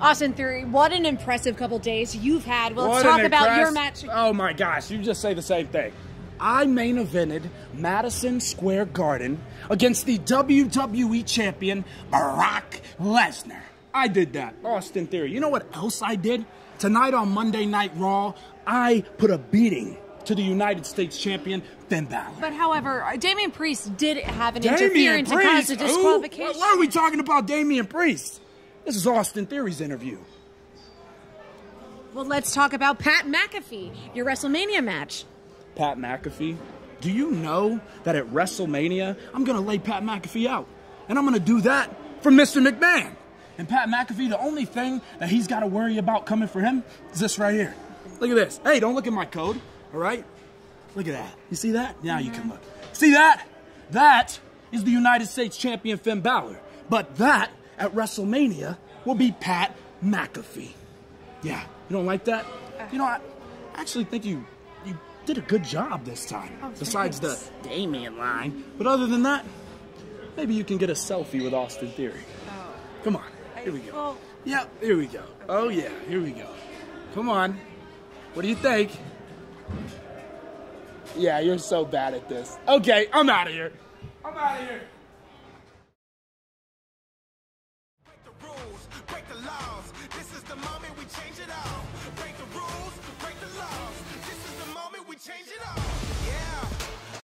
Austin Theory, what an impressive couple days you've had. Well, let's What talk about your match. Oh my gosh, you just say the same thing. I main evented Madison Square Garden against the WWE champion Brock Lesnar. I did that, Austin Theory. You know what else I did? Tonight on Monday Night Raw, I put a beating to the United States champion Finn Balor. But however, uh, Damian Priest did have an Damian interference and caused a Priest? Disqualification. Why are we talking about Damian Priest? This is Austin Theory's interview. Well, let's talk about Pat McAfee, your WrestleMania match. Pat McAfee. Do you know that at WrestleMania, I'm going to lay Pat McAfee out? And I'm going to do that for Mr. McMahon. And Pat McAfee, the only thing that he's got to worry about coming for him is this right here. Look at this. Hey, don't look at my code, all right? Look at that. You see that? Now you can look. See that? That is the United States champion Finn Balor. But that at WrestleMania will be Pat McAfee. Yeah, you don't like that? Uh. You know, I actually think you you did a good job this time. Oh, besides thanks. the Damian line. But other than that, maybe you can get a selfie with Austin Theory. Oh. Come on. Here we go. Well, Yep, here we go. Oh yeah, here we go. Come on. What do you think? Yeah, you're so bad at this. Okay, I'm out of here. I'm out of here. Laws. This is the moment we change it all.